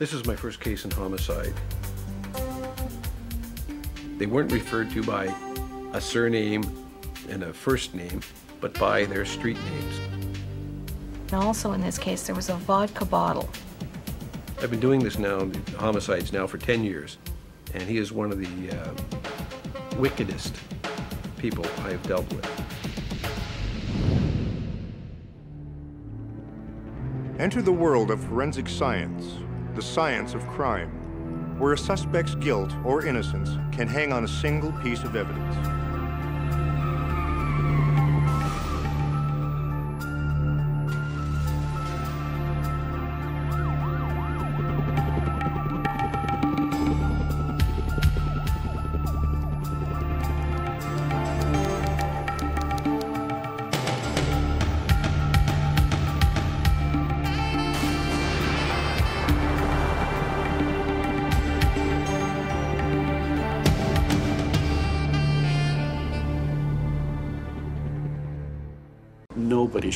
This is my first case in homicide. They weren't referred to by a surname and a first name, but by their street names. And also in this case, there was a vodka bottle. I've been doing this now, homicides now, for 10 years, and he is one of the uh, wickedest people I have dealt with. Enter the world of forensic science, the science of crime, where a suspect's guilt or innocence can hang on a single piece of evidence.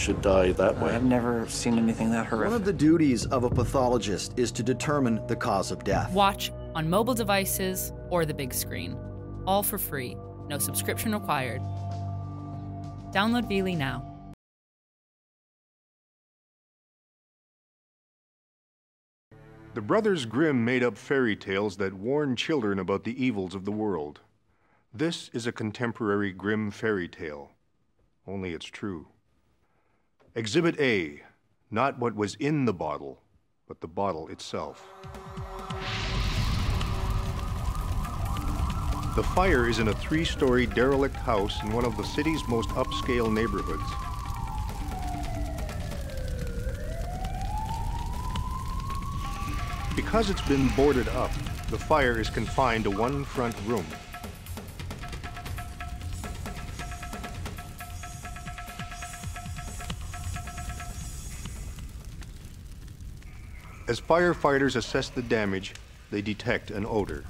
Should die that way. I've never seen anything that horrific. One of the duties of a pathologist is to determine the cause of death. Watch on mobile devices or the big screen. All for free. No subscription required. Download Veely now. The Brothers Grimm made up fairy tales that warn children about the evils of the world. This is a contemporary Grimm fairy tale, only it's true. Exhibit A not what was in the bottle, but the bottle itself. The fire is in a three story derelict house in one of the city's most upscale neighborhoods. Because it's been boarded up, the fire is confined to one front room. As firefighters assess the damage, they detect an odor.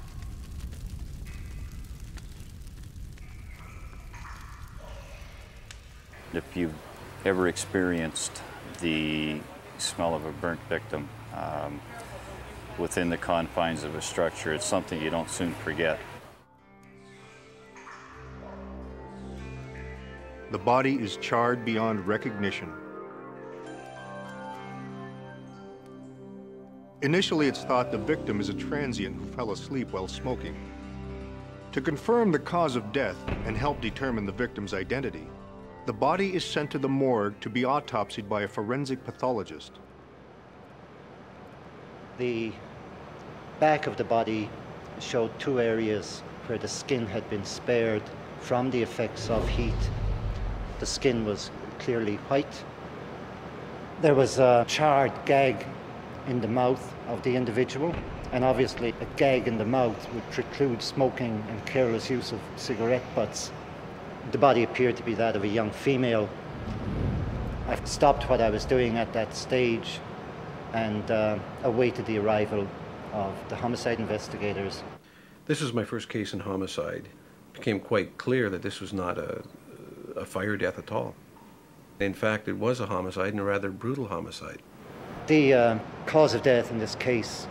If you've ever experienced the smell of a burnt victim um, within the confines of a structure, it's something you don't soon forget. The body is charred beyond recognition. Initially, it's thought the victim is a transient who fell asleep while smoking. To confirm the cause of death and help determine the victim's identity, the body is sent to the morgue to be autopsied by a forensic pathologist. The back of the body showed two areas where the skin had been spared from the effects of heat. The skin was clearly white. There was a charred gag in the mouth of the individual, and obviously a gag in the mouth would preclude smoking and careless use of cigarette butts. The body appeared to be that of a young female. I stopped what I was doing at that stage and uh, awaited the arrival of the homicide investigators. This was my first case in homicide. It became quite clear that this was not a, a fire death at all. In fact, it was a homicide and a rather brutal homicide. The uh, cause of death in this case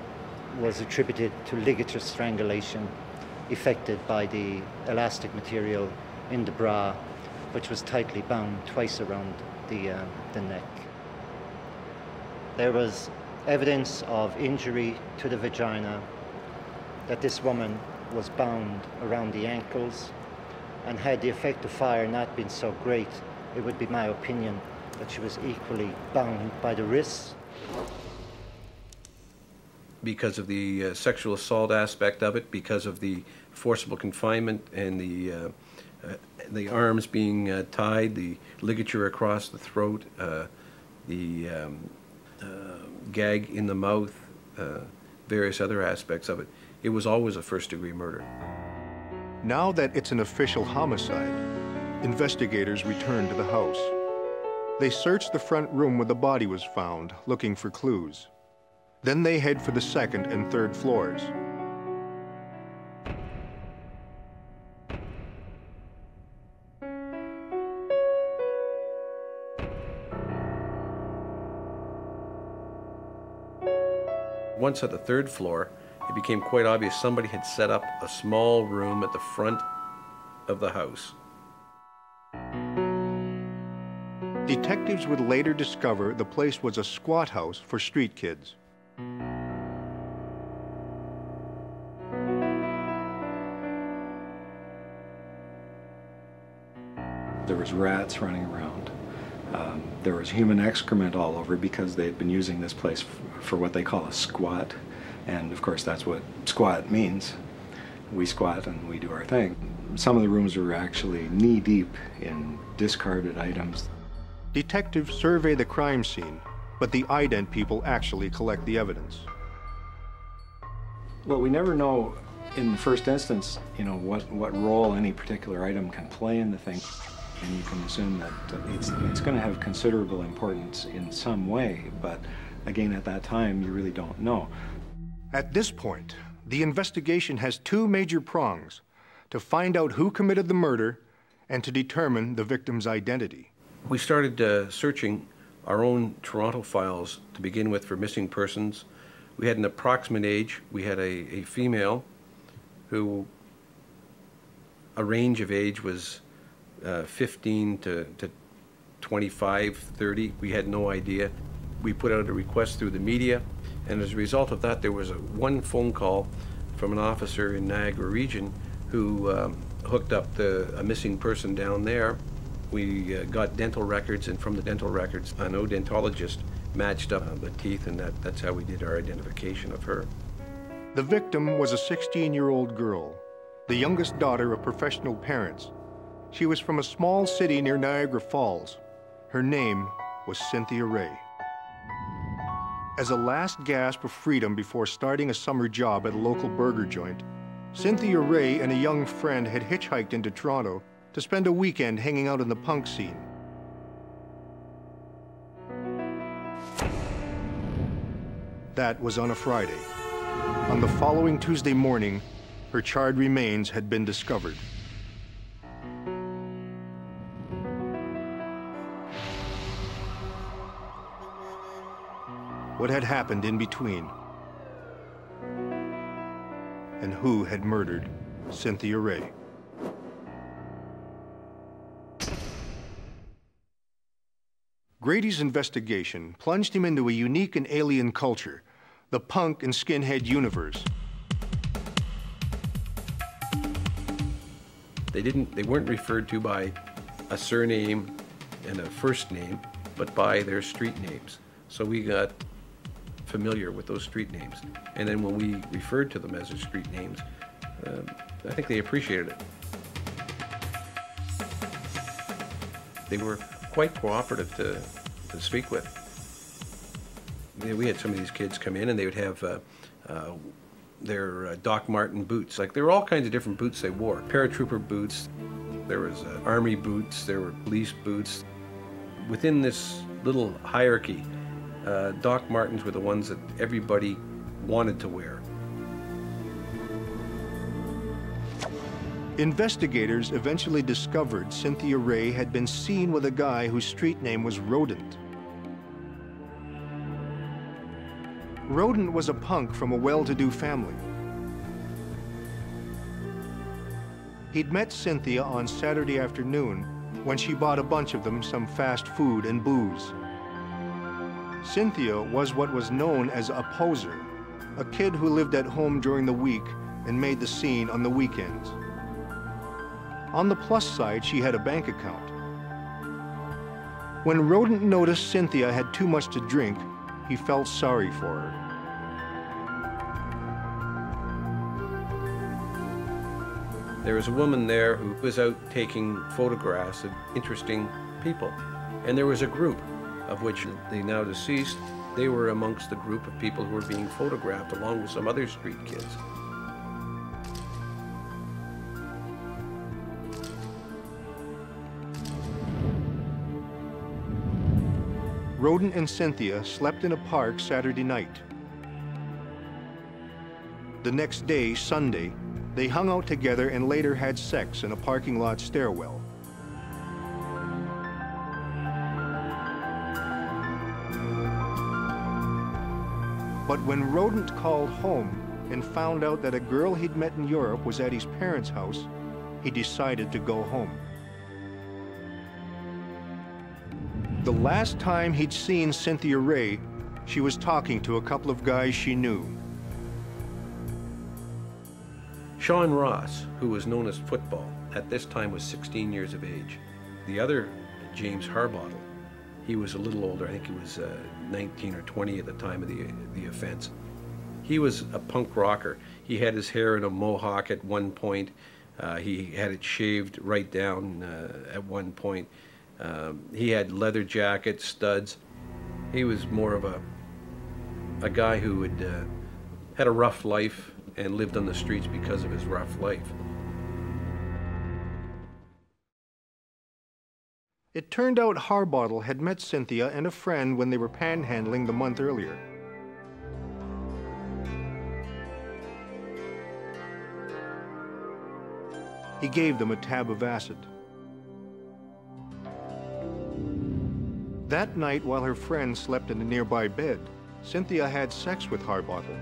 was attributed to ligature strangulation effected by the elastic material in the bra, which was tightly bound twice around the, uh, the neck. There was evidence of injury to the vagina, that this woman was bound around the ankles, and had the effect of fire not been so great, it would be my opinion that she was equally bound by the wrists. Because of the uh, sexual assault aspect of it, because of the forcible confinement and the uh, uh, the arms being uh, tied, the ligature across the throat, uh, the um, uh, gag in the mouth, various other aspects of it. It was always a first degree murder. Now that it's an official homicide, investigators return to the house. They search the front room where the body was found, looking for clues. Then they head for the second and third floors. Once at the third floor, it became quite obvious somebody had set up a small room at the front of the house. Detectives would later discover the place was a squat house for street kids. There was rats running around. Um, there was human excrement all over because they had been using this place for what they call a squat. And of course, that's what squat means. We squat and we do our thing. Some of the rooms were actually knee deep in discarded items. Detectives survey the crime scene, but the ident people actually collect the evidence. Well, we never know in the first instance, you know, what, what role any particular item can play in the thing. And you can assume that it's, it's going to have considerable importance in some way, but again, at that time, you really don't know. At this point, the investigation has two major prongs to find out who committed the murder and to determine the victim's identity. We started uh, searching our own Toronto files to begin with for missing persons. We had an approximate age. We had a, a female who, a range of age was uh, 15 to, to 25, 30. We had no idea. We put out a request through the media, and as a result of that, there was a, one phone call from an officer in Niagara Region who um, hooked up the, a missing person down there. We uh, got dental records, and from the dental records, an odontologist matched up uh, the teeth, and that, that's how we did our identification of her. The victim was a 16-year-old girl, the youngest daughter of professional parents. She was from a small city near Niagara Falls. Her name was Cynthia Ray. As a last gasp of freedom before starting a summer job at a local burger joint, Cynthia Ray and a young friend had hitchhiked into Toronto to spend a weekend hanging out in the punk scene. That was on a Friday. On the following Tuesday morning, her charred remains had been discovered. What had happened in between? And who had murdered Cynthia Ray? Grady's investigation plunged him into a unique and alien culture, the punk and skinhead universe. They didn't, they weren't referred to by a surname and a first name, but by their street names. So we got familiar with those street names. And then when we referred to them as their street names, um, I think they appreciated it. They were quite cooperative to, to speak with. We had some of these kids come in and they would have uh, uh, their uh, Doc Martin boots. Like there were all kinds of different boots they wore. Paratrooper boots, there was uh, army boots, there were police boots. Within this little hierarchy, uh, Doc Martens were the ones that everybody wanted to wear. Investigators eventually discovered Cynthia Ray had been seen with a guy whose street name was Rodent. Rodent was a punk from a well-to-do family. He'd met Cynthia on Saturday afternoon when she bought a bunch of them some fast food and booze. Cynthia was what was known as a poser, a kid who lived at home during the week and made the scene on the weekends. On the plus side, she had a bank account. When Rodent noticed Cynthia had too much to drink, he felt sorry for her. There was a woman there who was out taking photographs of interesting people. And there was a group of which the now deceased, they were amongst the group of people who were being photographed along with some other street kids. Rodent and Cynthia slept in a park Saturday night. The next day, Sunday, they hung out together and later had sex in a parking lot stairwell. But when Rodent called home and found out that a girl he'd met in Europe was at his parents' house, he decided to go home. The last time he'd seen Cynthia Ray, she was talking to a couple of guys she knew. Sean Ross, who was known as Football, at this time was 16 years of age. The other, James Harbottle, he was a little older. I think he was uh, 19 or 20 at the time of the, the offense. He was a punk rocker. He had his hair in a mohawk at one point. Uh, he had it shaved right down uh, at one point. Um, he had leather jackets, studs. He was more of a a guy who had uh, had a rough life and lived on the streets because of his rough life. It turned out Harbottle had met Cynthia and a friend when they were panhandling the month earlier. He gave them a tab of acid. That night, while her friend slept in a nearby bed, Cynthia had sex with Harbottle.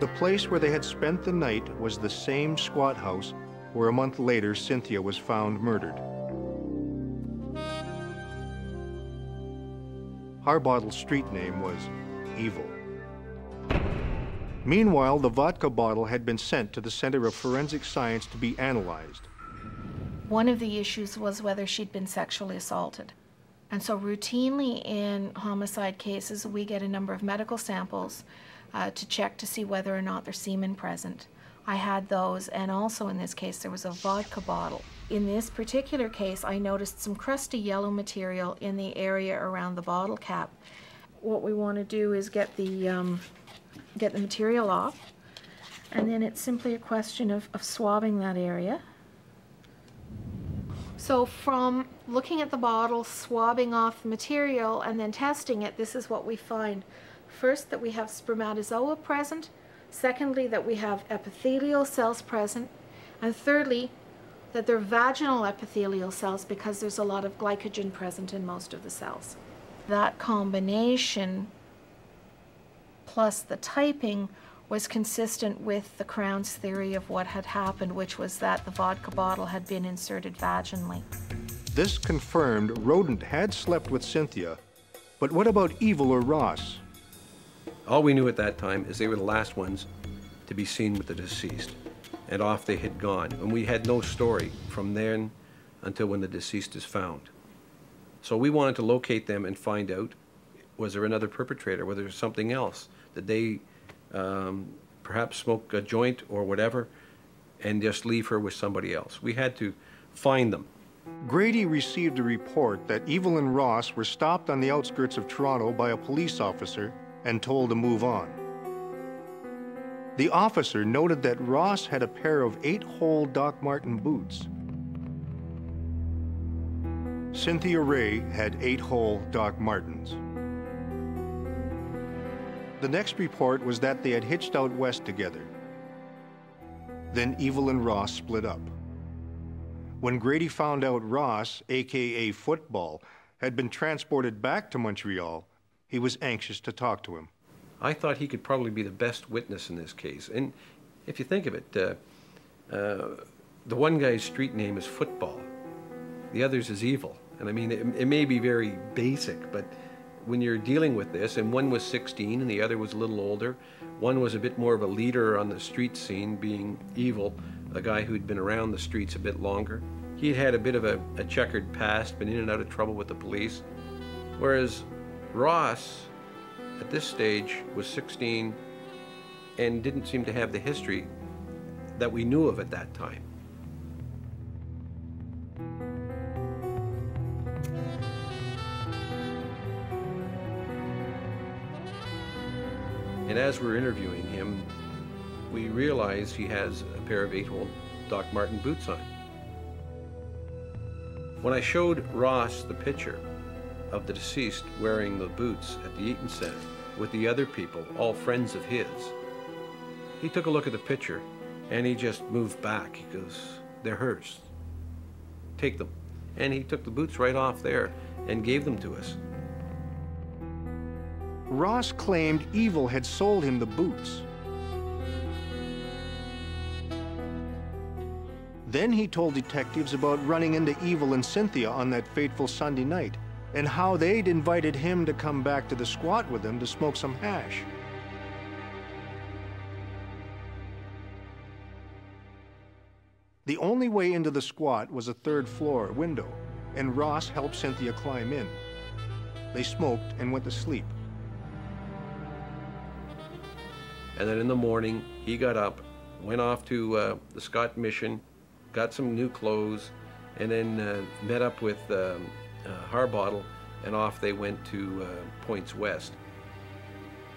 The place where they had spent the night was the same squat house where a month later Cynthia was found murdered. Harbottle's street name was Evil. Meanwhile, the vodka bottle had been sent to the Center of Forensic Science to be analyzed. One of the issues was whether she'd been sexually assaulted. And so, routinely in homicide cases, we get a number of medical samples uh, to check to see whether or not there's semen present. I had those, and also in this case, there was a vodka bottle. In this particular case, I noticed some crusty yellow material in the area around the bottle cap. What we want to do is get the um, get the material off, and then it's simply a question of, of swabbing that area. So from looking at the bottle, swabbing off the material, and then testing it, this is what we find. First, that we have spermatozoa present. Secondly, that we have epithelial cells present. And thirdly, that they're vaginal epithelial cells because there's a lot of glycogen present in most of the cells. That combination plus the typing was consistent with the Crown's theory of what had happened, which was that the vodka bottle had been inserted vaginally. This confirmed Rodent had slept with Cynthia, but what about Evil or Ross? All we knew at that time is they were the last ones to be seen with the deceased, and off they had gone. And we had no story from then until when the deceased is found. So we wanted to locate them and find out was there another perpetrator, was there something else? that they um, perhaps smoke a joint or whatever, and just leave her with somebody else. We had to find them. Grady received a report that Evil and Ross were stopped on the outskirts of Toronto by a police officer and told to move on. The officer noted that Ross had a pair of eight-hole Doc Martin boots. Cynthia Ray had eight-hole Doc Martens. The next report was that they had hitched out west together. Then Evil and Ross split up. When Grady found out Ross, aka Football, had been transported back to Montreal, he was anxious to talk to him. I thought he could probably be the best witness in this case. And if you think of it, uh, uh, the one guy's street name is Football, the other's is Evil. And I mean, it, it may be very basic, but when you're dealing with this, and one was 16 and the other was a little older, one was a bit more of a leader on the street scene, being evil, a guy who'd been around the streets a bit longer. He'd had a bit of a, a checkered past, been in and out of trouble with the police. Whereas Ross, at this stage, was 16 and didn't seem to have the history that we knew of at that time. And as we're interviewing him, we realize he has a pair of eight-hole Doc Martin boots on. When I showed Ross the picture of the deceased wearing the boots at the Eaton Center with the other people, all friends of his, he took a look at the picture and he just moved back. He goes, they're hers. Take them. And he took the boots right off there and gave them to us. Ross claimed Evil had sold him the boots. Then he told detectives about running into Evil and Cynthia on that fateful Sunday night and how they'd invited him to come back to the squat with them to smoke some hash. The only way into the squat was a third floor window, and Ross helped Cynthia climb in. They smoked and went to sleep. And then in the morning, he got up, went off to uh, the Scott Mission, got some new clothes, and then uh, met up with um, uh, Harbottle, and off they went to uh, Points West.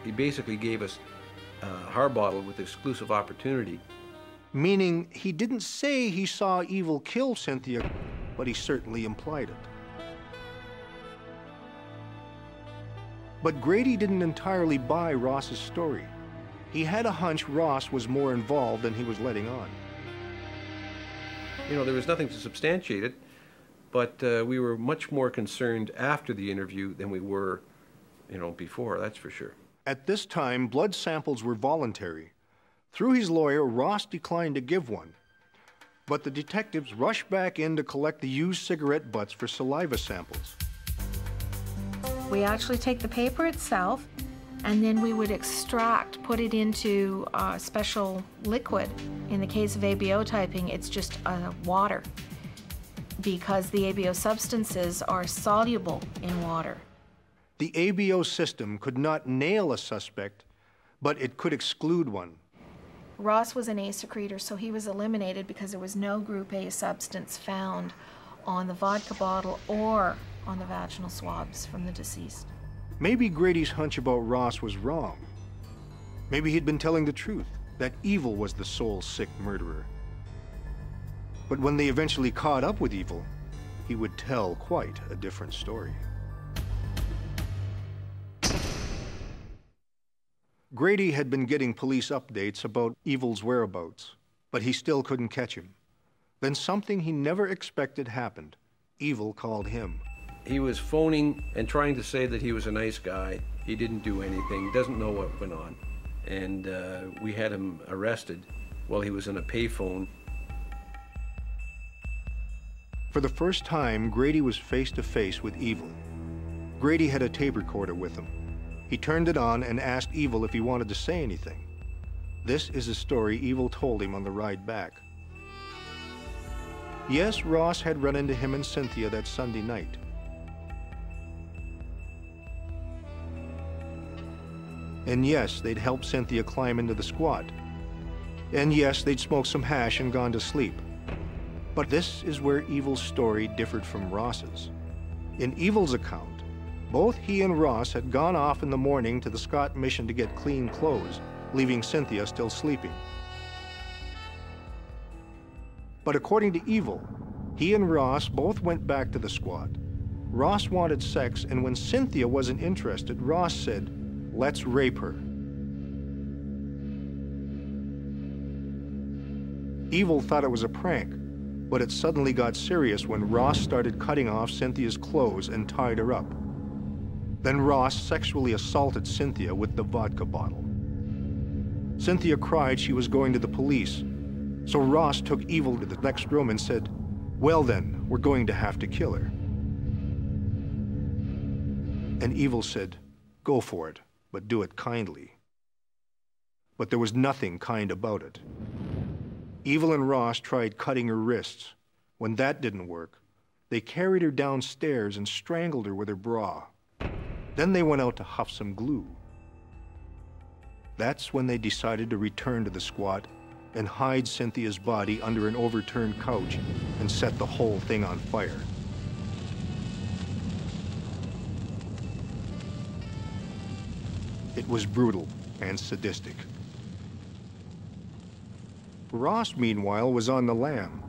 He basically gave us uh, Harbottle with exclusive opportunity. Meaning, he didn't say he saw Evil kill Cynthia, but he certainly implied it. But Grady didn't entirely buy Ross's story. He had a hunch Ross was more involved than he was letting on. You know, there was nothing to substantiate it, but uh, we were much more concerned after the interview than we were, you know, before, that's for sure. At this time, blood samples were voluntary. Through his lawyer, Ross declined to give one. But the detectives rushed back in to collect the used cigarette butts for saliva samples. We actually take the paper itself and then we would extract, put it into a special liquid. In the case of ABO typing, it's just uh, water because the ABO substances are soluble in water. The ABO system could not nail a suspect, but it could exclude one. Ross was an A secretor, so he was eliminated because there was no group A substance found on the vodka bottle or on the vaginal swabs from the deceased. Maybe Grady's hunch about Ross was wrong. Maybe he'd been telling the truth, that Evil was the soul sick murderer. But when they eventually caught up with Evil, he would tell quite a different story. Grady had been getting police updates about Evil's whereabouts, but he still couldn't catch him. Then something he never expected happened. Evil called him. He was phoning and trying to say that he was a nice guy. He didn't do anything, doesn't know what went on. And uh, we had him arrested while he was in a payphone. For the first time, Grady was face to face with Evil. Grady had a tape recorder with him. He turned it on and asked Evil if he wanted to say anything. This is a story Evil told him on the ride back. Yes, Ross had run into him and Cynthia that Sunday night. And yes, they'd helped Cynthia climb into the squat. And yes, they'd smoked some hash and gone to sleep. But this is where Evil's story differed from Ross's. In Evil's account, both he and Ross had gone off in the morning to the Scott Mission to get clean clothes, leaving Cynthia still sleeping. But according to Evil, he and Ross both went back to the squat. Ross wanted sex, and when Cynthia wasn't interested, Ross said, Let's rape her. Evil thought it was a prank, but it suddenly got serious when Ross started cutting off Cynthia's clothes and tied her up. Then Ross sexually assaulted Cynthia with the vodka bottle. Cynthia cried she was going to the police, so Ross took Evil to the next room and said, Well then, we're going to have to kill her. And Evil said, Go for it, but do it kindly. But there was nothing kind about it. Evil and Ross tried cutting her wrists. When that didn't work, they carried her downstairs and strangled her with her bra. Then they went out to huff some glue. That's when they decided to return to the squat and hide Cynthia's body under an overturned couch and set the whole thing on fire. It was brutal and sadistic. Ross, meanwhile, was on the lam.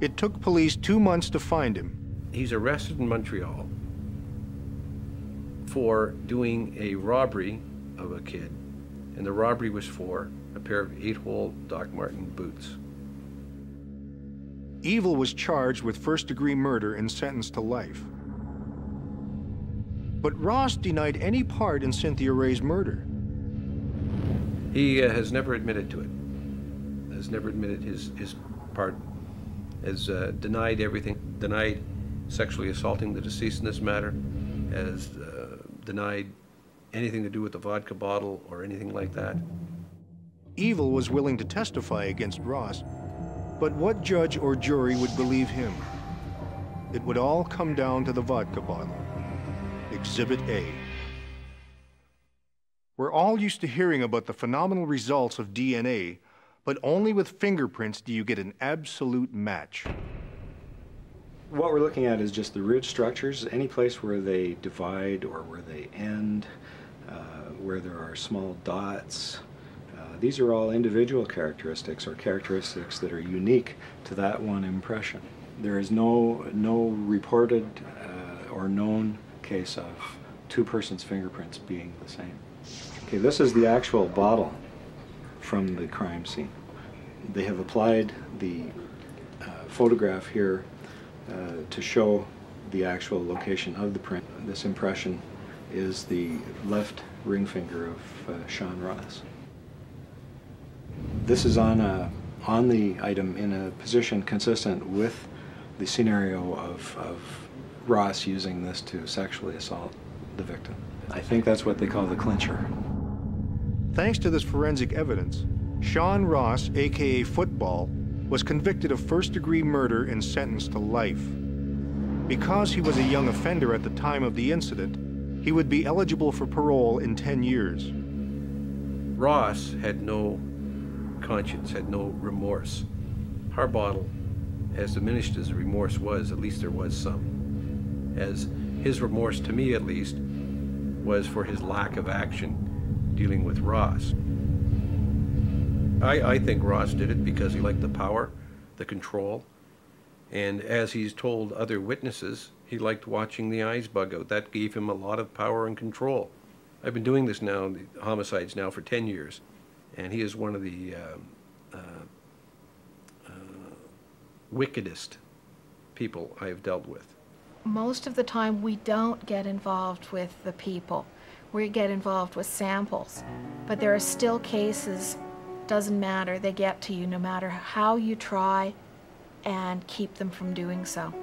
It took police two months to find him. He's arrested in Montreal for doing a robbery of a kid, and the robbery was for a pair of eight-hole Doc Martin boots. Evil was charged with first-degree murder and sentenced to life. But Ross denied any part in Cynthia Ray's murder. He uh, has never admitted to it. Has never admitted his his part. Has uh, denied everything. Denied sexually assaulting the deceased in this matter. Has uh, denied anything to do with the vodka bottle or anything like that. Evil was willing to testify against Ross, but what judge or jury would believe him? It would all come down to the vodka bottle. Exhibit A. We're all used to hearing about the phenomenal results of DNA, but only with fingerprints do you get an absolute match. What we're looking at is just the ridge structures, any place where they divide or where they end, uh, where there are small dots. Uh, these are all individual characteristics or characteristics that are unique to that one impression. There is no, no reported uh, or known case of two persons' fingerprints being the same. Okay, this is the actual bottle from the crime scene. They have applied the uh, photograph here uh, to show the actual location of the print. This impression is the left ring finger of uh, Sean Ross. This is on, a, on the item in a position consistent with the scenario of, of Ross using this to sexually assault the victim. I think that's what they call the clincher. Thanks to this forensic evidence, Sean Ross, aka Football, was convicted of first degree murder and sentenced to life. Because he was a young offender at the time of the incident, he would be eligible for parole in 10 years. Ross had no conscience, had no remorse. Harbottle, as diminished as the remorse was, at least there was some. As his remorse, to me at least, was for his lack of action dealing with Ross. I, I think Ross did it because he liked the power, the control, and as he's told other witnesses, he liked watching the eyes bug out. That gave him a lot of power and control. I've been doing this now, the homicides now, for 10 years, and he is one of the um, uh, uh, wickedest people I have dealt with. Most of the time, we don't get involved with the people. We get involved with samples. But there are still cases, doesn't matter, they get to you no matter how you try and keep them from doing so.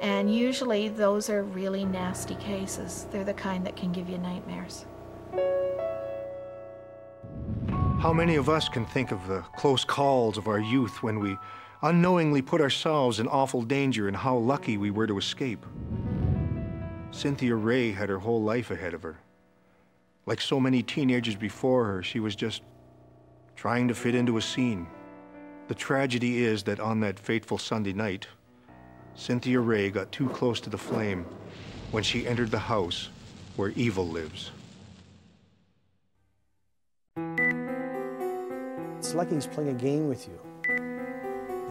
And usually those are really nasty cases. They're the kind that can give you nightmares. How many of us can think of the close calls of our youth when we unknowingly put ourselves in awful danger and how lucky we were to escape? Cynthia Ray had her whole life ahead of her. Like so many teenagers before her, she was just trying to fit into a scene. The tragedy is that on that fateful Sunday night, Cynthia Ray got too close to the flame when she entered the house where evil lives. It's like he's playing a game with you.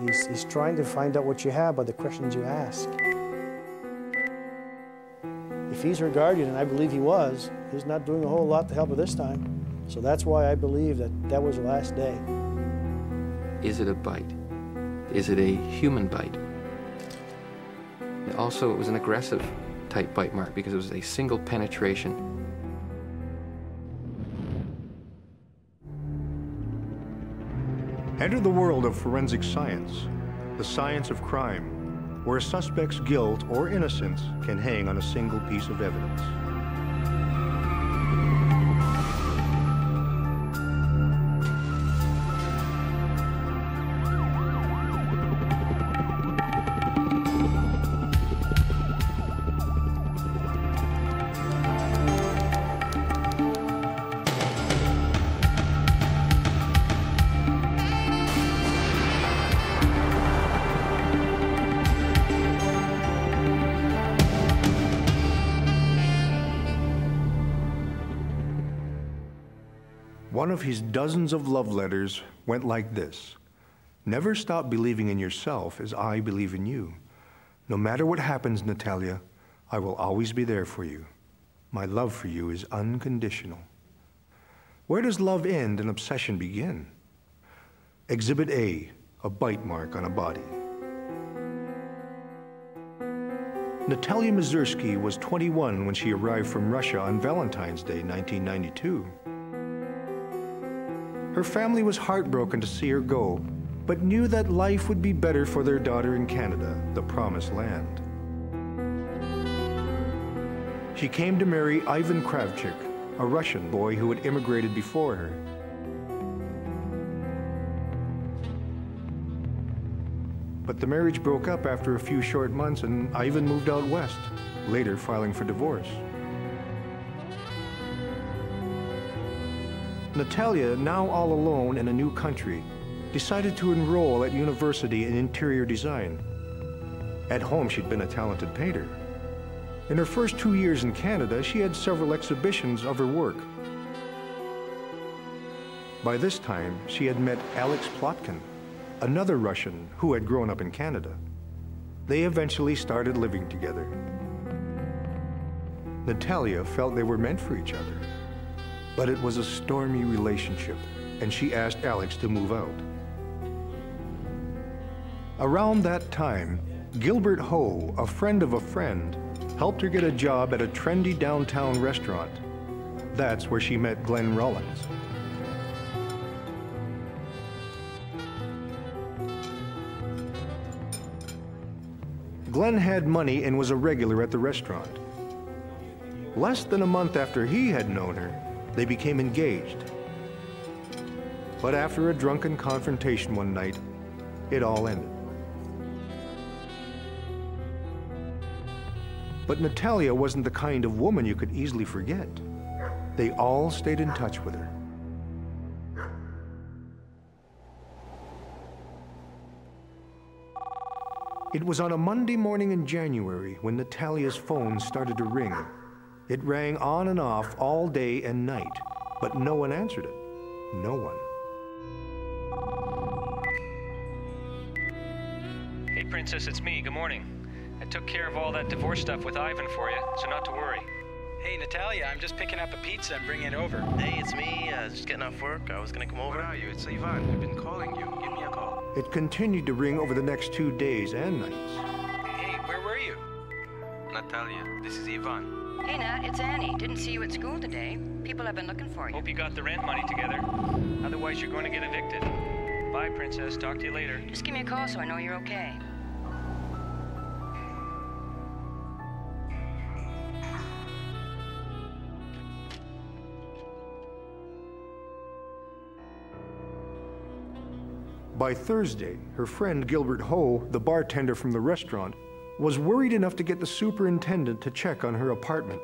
He's, he's trying to find out what you have by the questions you ask. If he's her guardian, and I believe he was, he's not doing a whole lot to help her this time. So that's why I believe that that was the last day. Is it a bite? Is it a human bite? Also, it was an aggressive type bite mark because it was a single penetration. Enter the world of forensic science, the science of crime, where a suspect's guilt or innocence can hang on a single piece of evidence. One dozens of love letters went like this Never stop believing in yourself as I believe in you. No matter what happens, Natalia, I will always be there for you. My love for you is unconditional. Where does love end and obsession begin? Exhibit A, a bite mark on a body. Natalia Mazursky was 21 when she arrived from Russia on Valentine's Day 1992. Her family was heartbroken to see her go, but knew that life would be better for their daughter in Canada, the promised land. She came to marry Ivan Kravchuk, a Russian boy who had immigrated before her. But the marriage broke up after a few short months and Ivan moved out west, later filing for divorce. Natalia, now all alone in a new country, decided to enroll at university in interior design. At home, she'd been a talented painter. In her first two years in Canada, she had several exhibitions of her work. By this time, she had met Alex Plotkin, another Russian who had grown up in Canada. They eventually started living together. Natalia felt they were meant for each other. But it was a stormy relationship, and she asked Alex to move out. Around that time, Gilbert Ho, a friend of a friend, helped her get a job at a trendy downtown restaurant. That's where she met Glenn Rollins. Glenn had money and was a regular at the restaurant. Less than a month after he had known her, they became engaged. But after a drunken confrontation one night, it all ended. But Natalia wasn't the kind of woman you could easily forget. They all stayed in touch with her. It was on a Monday morning in January when Natalia's phone started to ring. It rang on and off all day and night, but no one answered it. No one. Hey, Princess, it's me. Good morning. I took care of all that divorce stuff with Ivan for you, so not to worry. Hey, Natalia, I'm just picking up a pizza and bringing it over. Hey, it's me. Uh, just getting off work. I was gonna come over. Where are you? It's Ivan. I've been calling you. Give me a call. It continued to ring over the next two days and nights. Hey, where were you? Natalia, this is Ivan. Hey, Nat, it's Annie. Didn't see you at school today. People have been looking for you. Hope you got the rent money together. Otherwise, you're going to get evicted. Bye, Princess. Talk to you later. Just give me a call so I know you're okay. By Thursday, her friend Gilbert Ho, the bartender from the restaurant, was worried enough to get the superintendent to check on her apartment.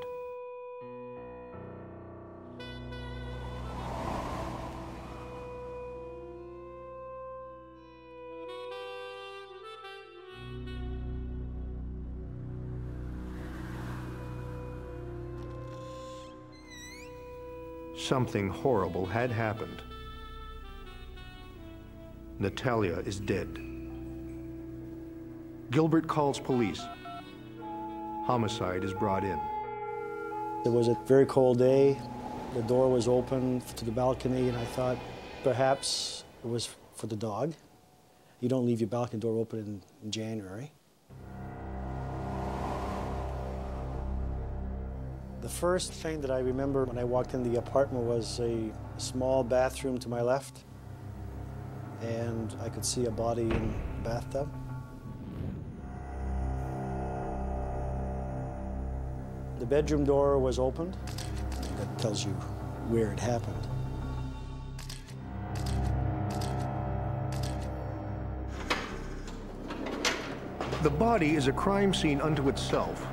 Something horrible had happened. Natalia is dead. Gilbert calls police. Homicide is brought in. It was a very cold day. The door was open to the balcony, and I thought perhaps it was for the dog. You don't leave your balcony door open in, January. The first thing that I remember when I walked in the apartment was a small bathroom to my left, and I could see a body in the bathtub. The bedroom door was opened. That tells you where it happened. The body is a crime scene unto itself.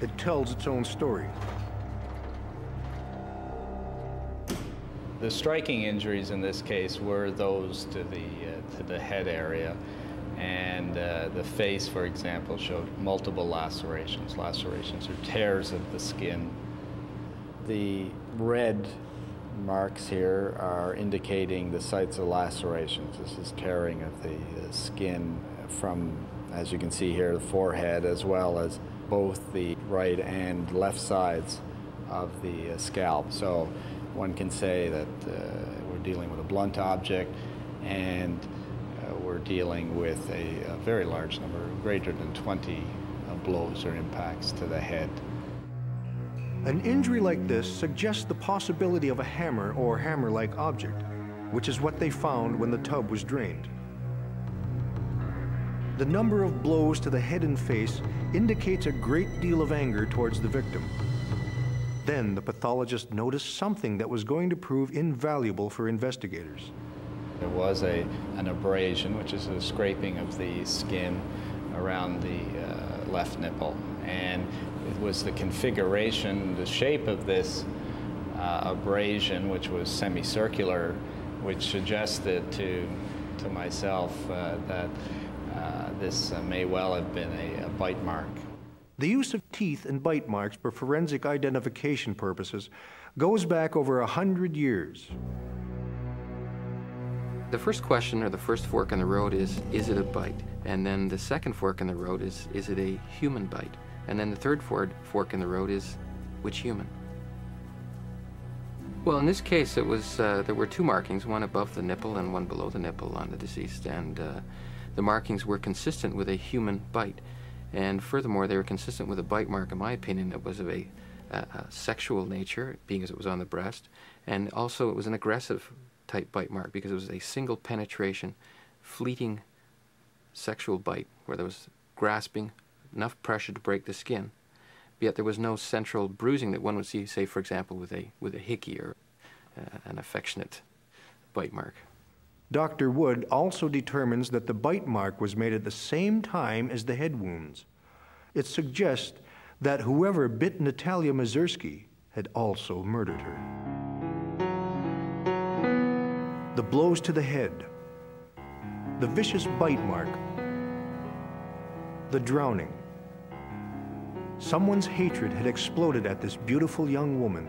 It tells its own story. The striking injuries in this case were those to the, uh, to the head area. And uh, the face, for example, showed multiple lacerations. Lacerations are tears of the skin. The red marks here are indicating the sites of lacerations. This is tearing of the uh, skin from, as you can see here, the forehead as well as both the right and left sides of the uh, scalp. So one can say that uh, we're dealing with a blunt object and we're dealing with a, a, very large number, greater than 20 uh, blows or impacts to the head. An injury like this suggests the possibility of a hammer or hammer-like object, which is what they found when the tub was drained. The number of blows to the head and face indicates a great deal of anger towards the victim. Then the pathologist noticed something that was going to prove invaluable for investigators. There was a, an abrasion, which is a scraping of the skin around the uh, left nipple. And it was the configuration, the shape of this uh, abrasion, which was semicircular, which suggested to, to myself uh, that uh, this uh, may well have been a, a bite mark. The use of teeth and bite marks for forensic identification purposes goes back over a hundred years. The first question or the first fork in the road is, is it a bite? And then the second fork in the road is, is it a human bite? And then the third fork in the road is, which human? Well, in this case, it was, uh, there were two markings, one above the nipple and one below the nipple on the deceased, and uh, the markings were consistent with a human bite. And furthermore, they were consistent with a bite mark, in my opinion, that was of a, a, a sexual nature, being as it was on the breast, and also it was an aggressive type bite mark because it was a single penetration, fleeting sexual bite where there was grasping, enough pressure to break the skin, yet there was no central bruising that one would see, say, for example, with a, with a hickey or uh, an affectionate bite mark. Dr. Wood also determines that the bite mark was made at the same time as the head wounds. It suggests that whoever bit Natalia Mazursky had also murdered her the blows to the head, the vicious bite mark, the drowning. Someone's hatred had exploded at this beautiful young woman.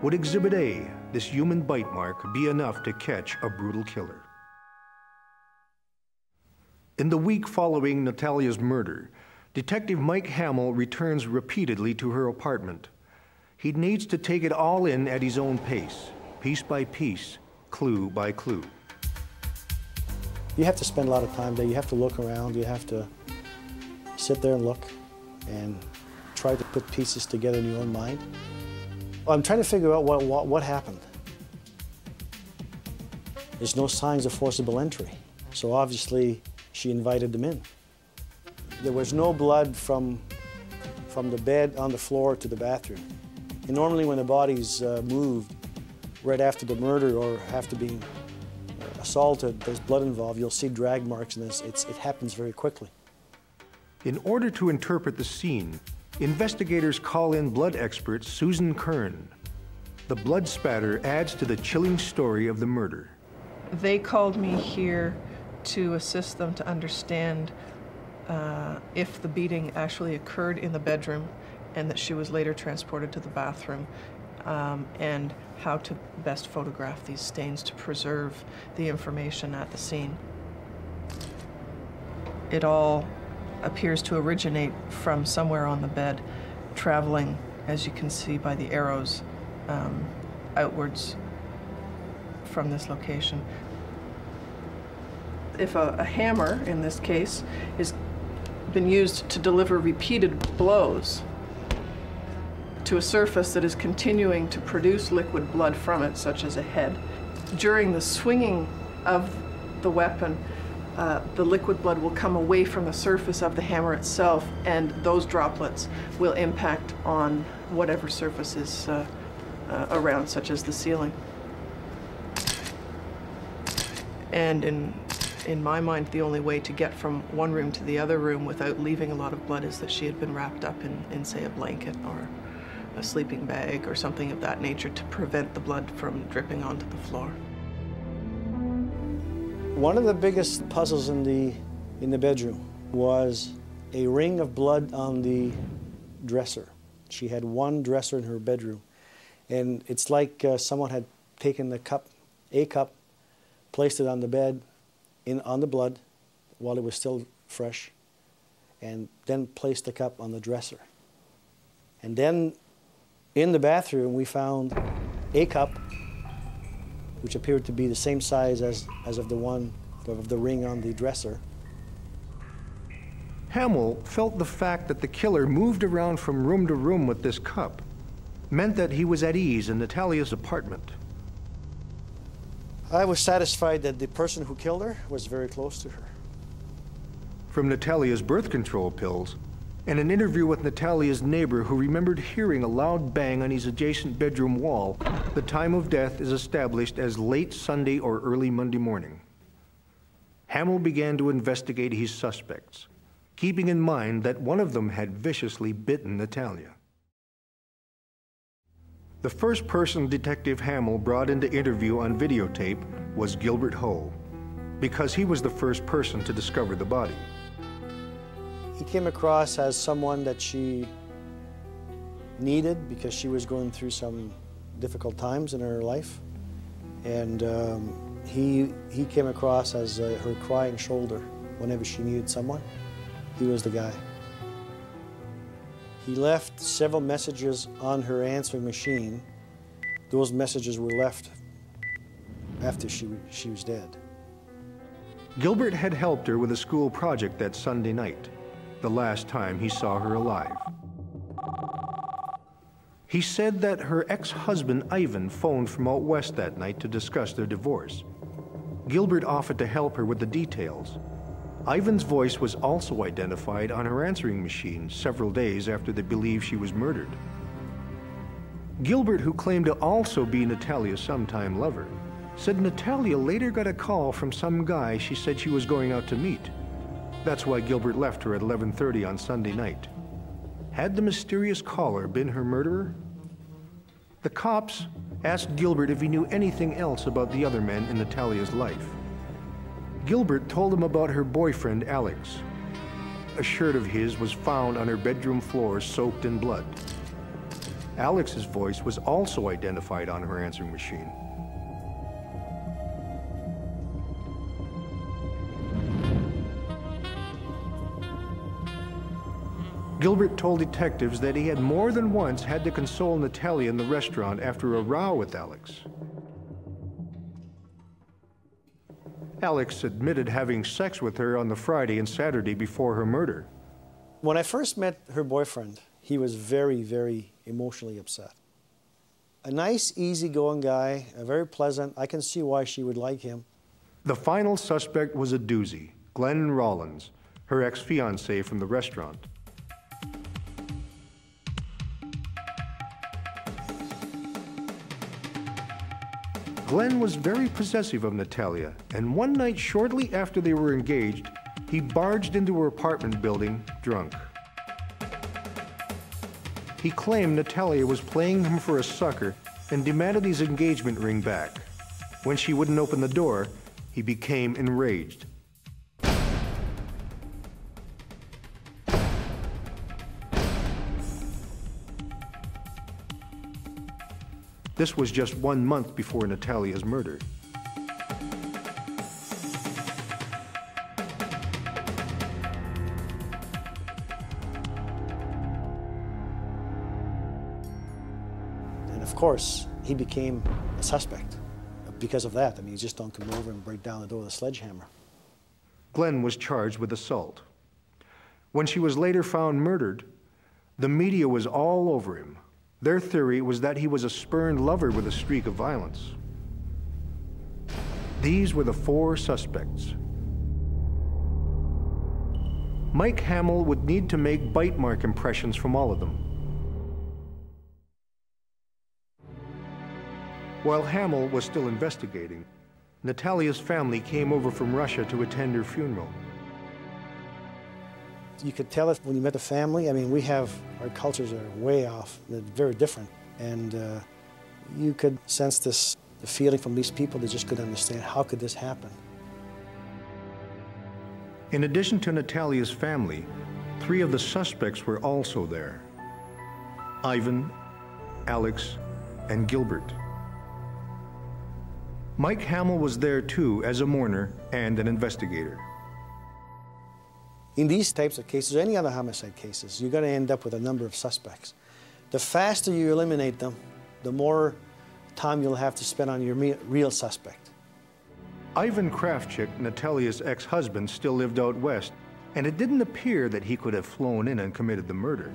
Would Exhibit A, this human bite mark, be enough to catch a brutal killer? In the week following Natalia's murder, Detective Mike Hamill returns repeatedly to her apartment. He needs to take it all in at his own pace, piece by piece, clue by clue. You have to spend a lot of time there. You have to look around. You have to sit there and look and try to put pieces together in your own mind. I'm trying to figure out what, what, what happened. There's no signs of forcible entry, so obviously she invited them in. There was no blood from, from the bed on the floor to the bathroom. And normally when the body's uh, moved, right after the murder or after being uh, assaulted, there's blood involved, you'll see drag marks, and it happens very quickly. In order to interpret the scene, investigators call in blood expert Susan Kern. The blood spatter adds to the chilling story of the murder. They called me here to assist them to understand uh, if the beating actually occurred in the bedroom and that she was later transported to the bathroom um, and how to best photograph these stains to preserve the information at the scene. It all appears to originate from somewhere on the bed, traveling, as you can see by the arrows, um, outwards from this location. If a, a hammer, in this case, has been used to deliver repeated blows, to a surface that is continuing to produce liquid blood from it, such as a head. During the swinging of the weapon, uh, the liquid blood will come away from the surface of the hammer itself, and those droplets will impact on whatever surface is uh, uh, around, such as the ceiling. And in, in my mind, the only way to get from one room to the other room without leaving a lot of blood is that she had been wrapped up in, in say, a blanket or a sleeping bag or something of that nature to prevent the blood from dripping onto the floor. One of the biggest puzzles in the, in the bedroom was a ring of blood on the dresser. She had one dresser in her bedroom. And it's like uh, someone had taken the cup, a cup, placed it on the bed, in, on the blood, while it was still fresh, and then placed the cup on the dresser. And then in the bathroom, we found a cup, which appeared to be the same size as, as of the one of the ring on the dresser. Hamill felt the fact that the killer moved around from room to room with this cup meant that he was at ease in Natalia's apartment. I was satisfied that the person who killed her was very close to her. From Natalia's birth control pills, and an interview with Natalia's neighbor who remembered hearing a loud bang on his adjacent bedroom wall, the time of death is established as late Sunday or early Monday morning. Hamill began to investigate his suspects, keeping in mind that one of them had viciously bitten Natalia. The first person Detective Hamill brought into interview on videotape was Gilbert Ho, because he was the first person to discover the body. He came across as someone that she needed because she was going through some difficult times in her life. And um, he, he came across as uh, her crying shoulder whenever she needed someone. He was the guy. He left several messages on her answering machine. Those messages were left after she, she was dead. Gilbert had helped her with a school project that Sunday night, the last time he saw her alive. He said that her ex-husband Ivan phoned from out west that night to discuss their divorce. Gilbert offered to help her with the details, Ivan's voice was also identified on her answering machine several days after they believed she was murdered. Gilbert, who claimed to also be Natalia's sometime lover, said Natalia later got a call from some guy she said she was going out to meet. That's why Gilbert left her at 11.30 on Sunday night. Had the mysterious caller been her murderer? The cops asked Gilbert if he knew anything else about the other men in Natalia's life. Gilbert told him about her boyfriend, Alex. A shirt of his was found on her bedroom floor soaked in blood. Alex's voice was also identified on her answering machine. Gilbert told detectives that he had more than once had to console Natalia in the restaurant after a row with Alex. Alex admitted having sex with her on the Friday and Saturday before her murder. When I first met her boyfriend, he was very, very emotionally upset. A nice, easygoing guy, a very pleasant. I can see why she would like him. The final suspect was a doozy, Glenn Rollins, her ex-fiancé from the restaurant. Glenn was very possessive of Natalia, and one night shortly after they were engaged, he barged into her apartment building drunk. He claimed Natalia was playing him for a sucker and demanded his engagement ring back. When she wouldn't open the door, he became enraged. This was just one month before Natalia's murder. And of course, he became a suspect because of that. I mean, you just don't come over and break down the door with a sledgehammer. Glenn was charged with assault. When she was later found murdered, the media was all over him. Their theory was that he was a spurned lover with a streak of violence. These were the four suspects. Mike Hamill would need to make bite mark impressions from all of them. While Hamill was still investigating, Natalia's family came over from Russia to attend her funeral. You could tell it when you met the family. I mean, we have, our cultures are way off, they're very different. And uh, you could sense this, the feeling from these people, they just couldn't understand, how could this happen? In addition to Natalia's family, three of the suspects were also there. Ivan, Alex, and Gilbert. Mike Hamill was there too as a mourner and an investigator. In these types of cases, or any other homicide cases, you're going to end up with a number of suspects. The faster you eliminate them, the more time you'll have to spend on your real suspect. Ivan Kravchuk, Natalia's ex-husband, still lived out west, and it didn't appear that he could have flown in and committed the murder.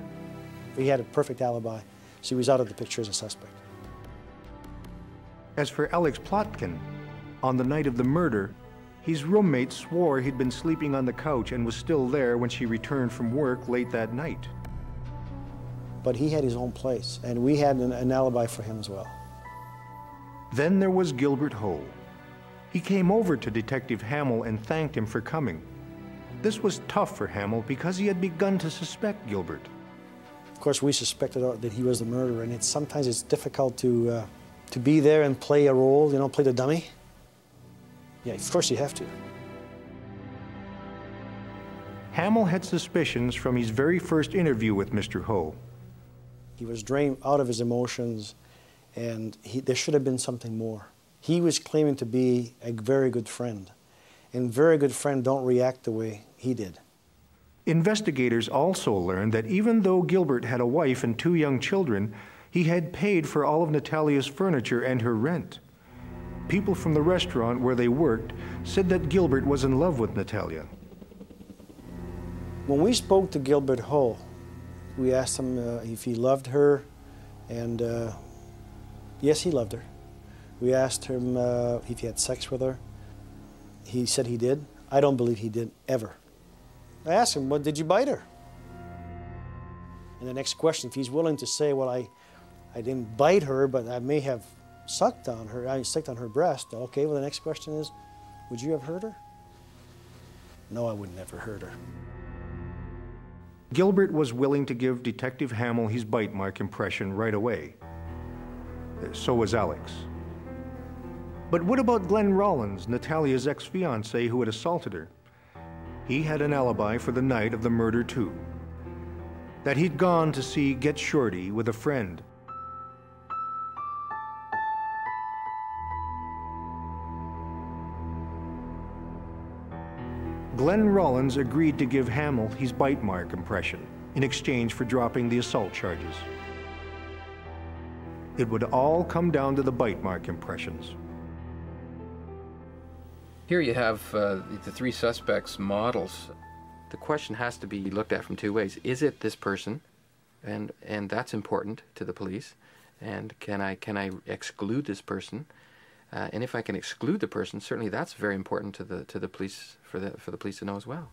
He had a perfect alibi, so he was out of the picture as a suspect. As for Alex Plotkin, on the night of the murder, his roommate swore he'd been sleeping on the couch and was still there when she returned from work late that night. But he had his own place, and we had an, an alibi for him as well. Then there was Gilbert Ho. He came over to Detective Hamill and thanked him for coming. This was tough for Hamill because he had begun to suspect Gilbert. Of course, we suspected that he was the murderer, and it's, sometimes it's difficult to, uh, to be there and play a role, you know, play the dummy. Yeah, of course you have to. Hamill had suspicions from his very first interview with Mr. Ho. He was drained out of his emotions, and he, there should have been something more. He was claiming to be a very good friend, and very good friends don't react the way he did. Investigators also learned that even though Gilbert had a wife and two young children, he had paid for all of Natalia's furniture and her rent. People from the restaurant where they worked said that Gilbert was in love with Natalia. When we spoke to Gilbert Ho, we asked him uh, if he loved her, and uh, yes, he loved her. We asked him uh, if he had sex with her. He said he did. I don't believe he did, ever. I asked him, what, did you bite her? And the next question, if he's willing to say, well, I, I didn't bite her, but I may have sucked on her, I sucked on her breast. Okay, well, the next question is, would you have hurt her? No, I would never hurt her. Gilbert was willing to give Detective Hamill his bite mark impression right away. Uh, so was Alex. But what about Glenn Rollins, Natalia's ex-fiancé who had assaulted her? He had an alibi for the night of the murder too. That he'd gone to see Get Shorty with a friend Glenn Rollins agreed to give Hamill his bite mark impression in exchange for dropping the assault charges. It would all come down to the bite mark impressions. Here you have uh, the three suspects' models. The question has to be looked at from two ways. Is it this person? And, and that's important to the police. And can I, can I exclude this person? Uh, and if I can exclude the person, certainly that's very important to the to the police for the for the police to know as well.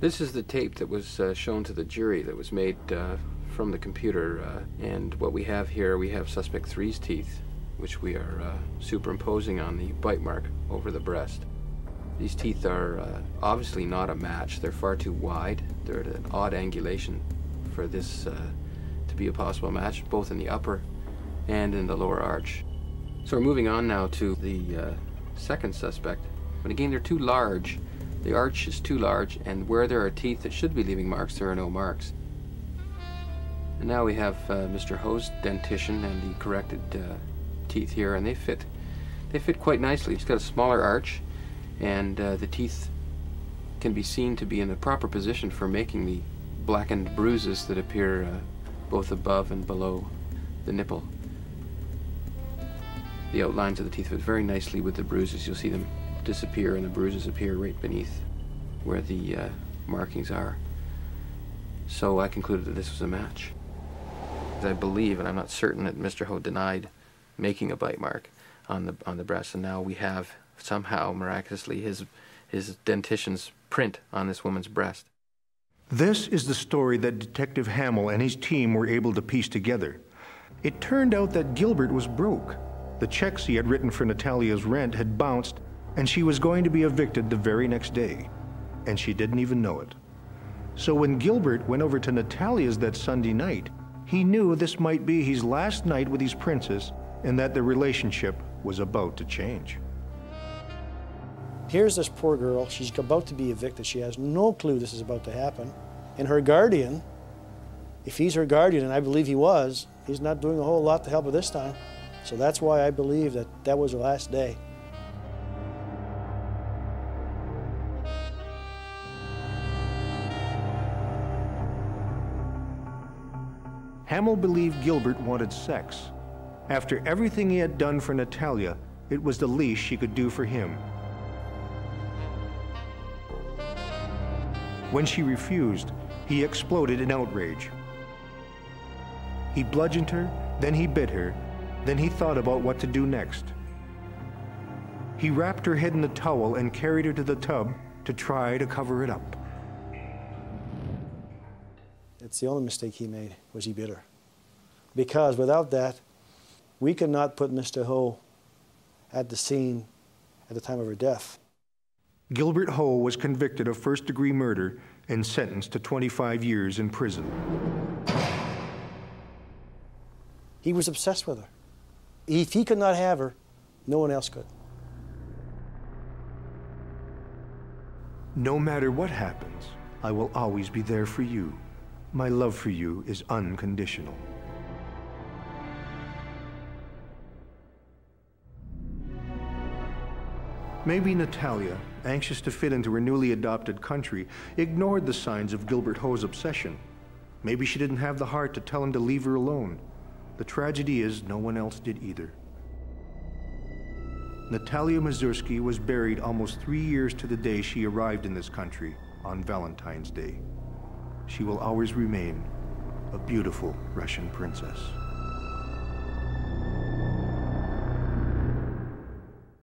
This is the tape that was uh, shown to the jury that was made uh, from the computer, uh, and what we have here, we have suspect three's teeth, which we are uh, superimposing on the bite mark over the breast. These teeth are uh, obviously not a match. They're far too wide. They're at an odd angulation for this to be a possible match, both in the upper and in the lower arch. So we're moving on now to the uh, second suspect. But again, they're too large. The arch is too large, and where there are teeth that should be leaving marks, there are no marks. And now we have uh, Mr. Ho's dentition and the corrected uh, teeth here, and they fit. They fit quite nicely. He's got a smaller arch, and uh, the teeth can be seen to be in the proper position for making the blackened bruises that appear uh, both above and below the nipple. The outlines of the teeth fit very nicely with the bruises. You'll see them disappear and the bruises appear right beneath where the uh, markings are. So I concluded that this was a match. I believe, and I'm not certain, that Mr. Ho denied making a bite mark on the on the breast, and now we have somehow miraculously his his dentition's print on this woman's breast. This is the story that Detective Hamill and his team were able to piece together. It turned out that Gilbert was broke. The checks he had written for Natalia's rent had bounced, and she was going to be evicted the very next day. And she didn't even know it. So when Gilbert went over to Natalia's that Sunday night, he knew this might be his last night with his princess and that their relationship was about to change. Here's this poor girl. She's about to be evicted. She has no clue this is about to happen. And her guardian, if he's her guardian, and I believe he was, he's not doing a whole lot to help her this time. So that's why I believe that that was the last day. Hamill believed Gilbert wanted sex. After everything he had done for Natalia, it was the least she could do for him. When she refused, he exploded in outrage. He bludgeoned her, then he bit her, then he thought about what to do next. He wrapped her head in a towel and carried her to the tub to try to cover it up. It's the only mistake he made, was he bit her. Because without that, we could not put Mr. Ho at the scene at the time of her death. Gilbert Ho was convicted of first degree murder and sentenced to 25 years in prison. He was obsessed with her. If he could not have her, no one else could. No matter what happens, I will always be there for you. My love for you is unconditional. Maybe Natalia, anxious to fit into her newly adopted country, ignored the signs of Gilbert Ho's obsession. Maybe she didn't have the heart to tell him to leave her alone. The tragedy is no one else did either. Natalia Mazursky was buried almost three years to the day she arrived in this country on Valentine's Day. She will always remain a beautiful Russian princess.